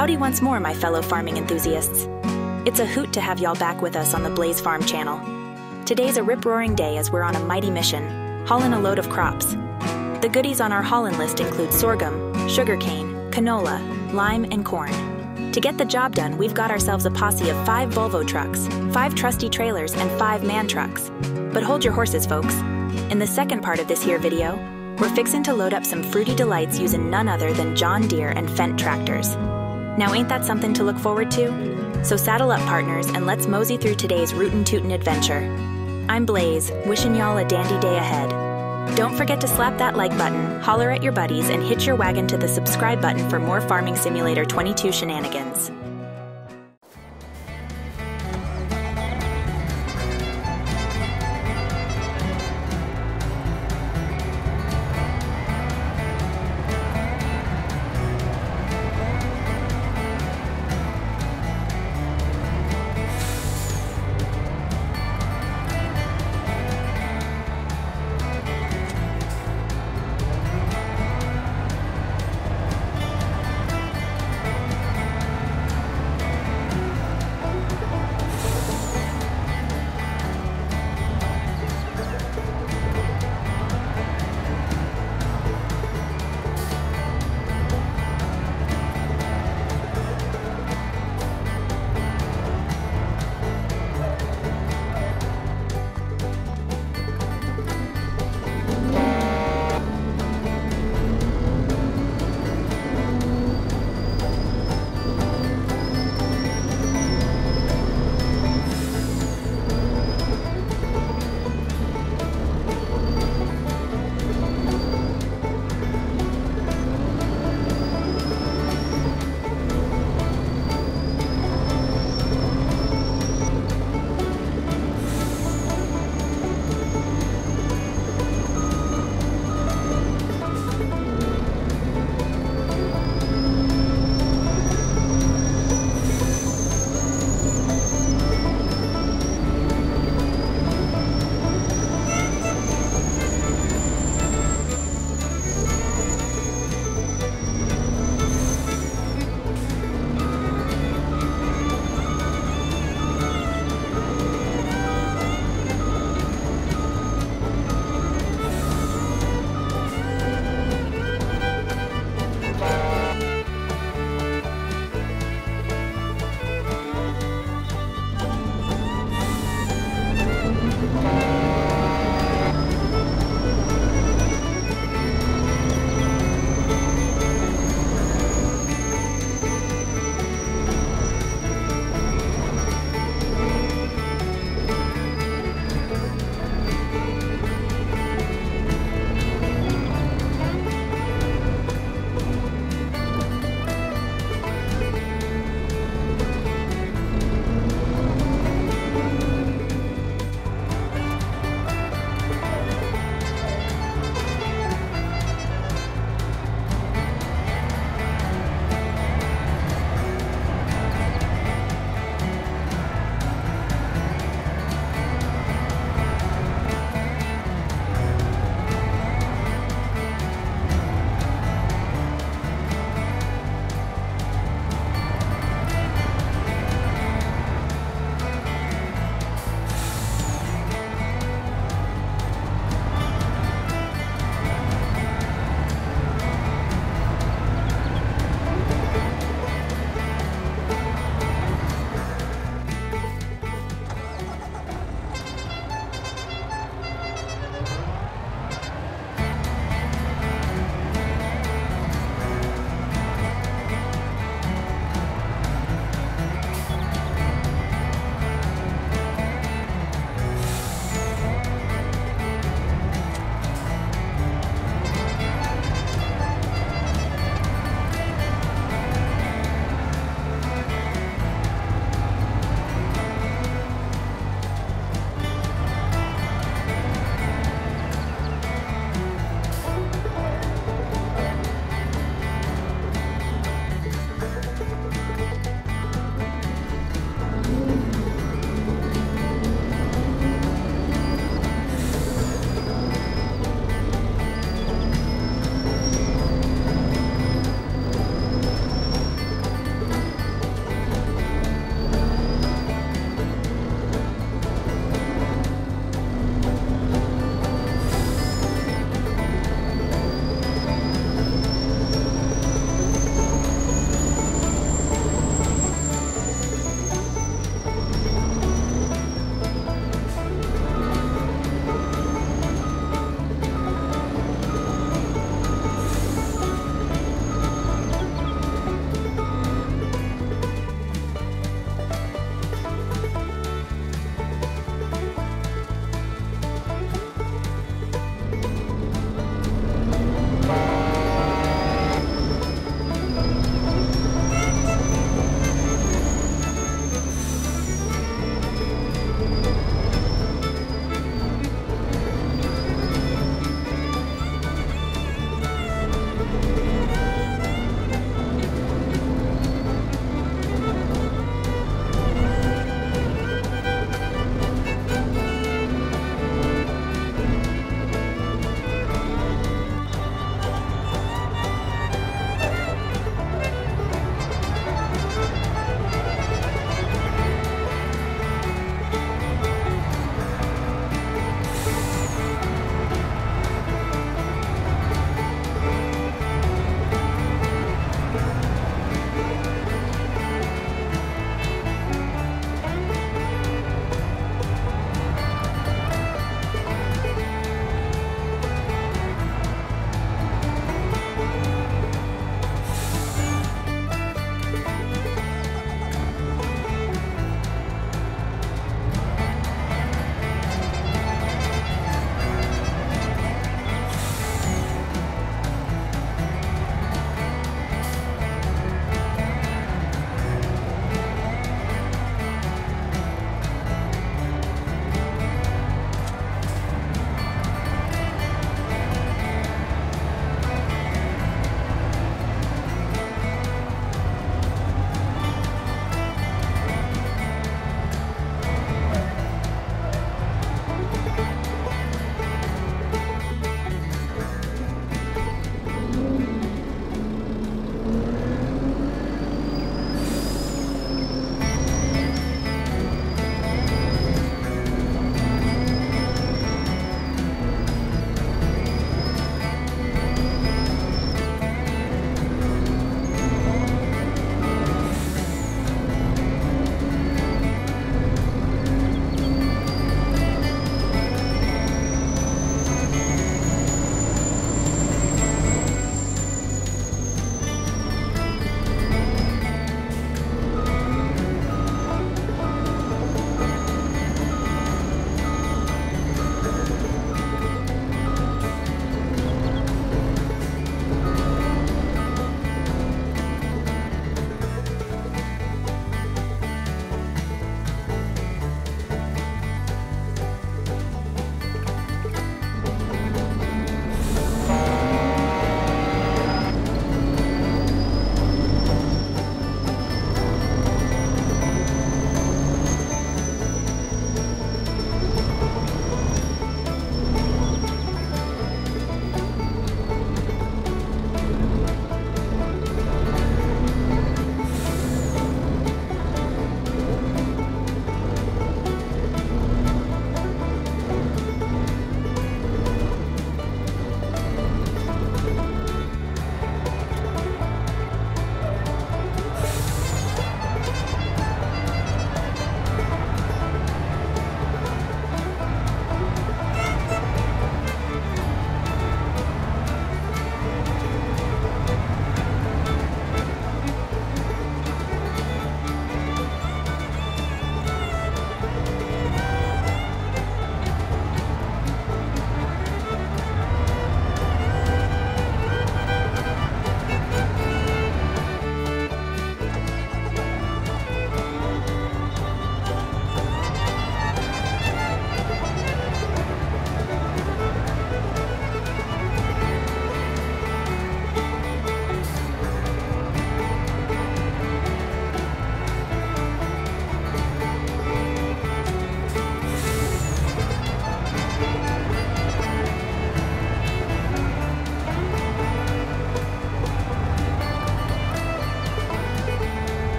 Howdy once more, my fellow farming enthusiasts. It's a hoot to have y'all back with us on the Blaze Farm channel. Today's a rip roaring day as we're on a mighty mission, hauling a load of crops. The goodies on our hauling list include sorghum, sugarcane, canola, lime, and corn. To get the job done, we've got ourselves a posse of five Volvo trucks, five trusty trailers, and five man trucks. But hold your horses, folks. In the second part of this here video, we're fixing to load up some fruity delights using none other than John Deere and Fendt tractors. Now, ain't that something to look forward to? So saddle up, partners, and let's mosey through today's rootin' tootin' adventure. I'm Blaze, wishing y'all a dandy day ahead. Don't forget to slap that like button, holler at your buddies, and hit your wagon to the subscribe button for more Farming Simulator 22 shenanigans.